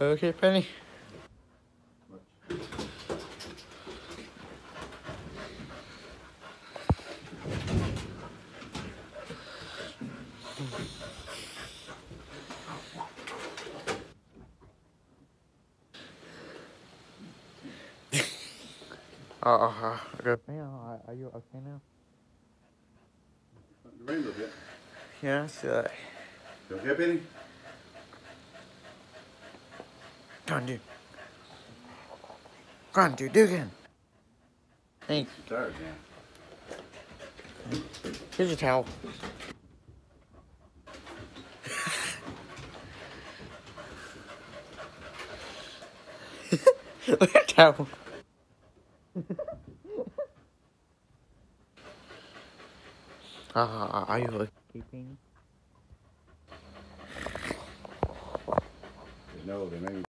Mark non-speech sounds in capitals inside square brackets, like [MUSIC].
Okay, Penny. [LAUGHS] Uh, uh, good. Now, are you okay now? The rain a little bit. Yeah, it's uh, You okay, Penny? On, dude. Come on, dude, do it again. Thanks. I'm tired, man. Here's a towel. [LAUGHS] Look at towel. uh, [LAUGHS] are you keeping? No, they made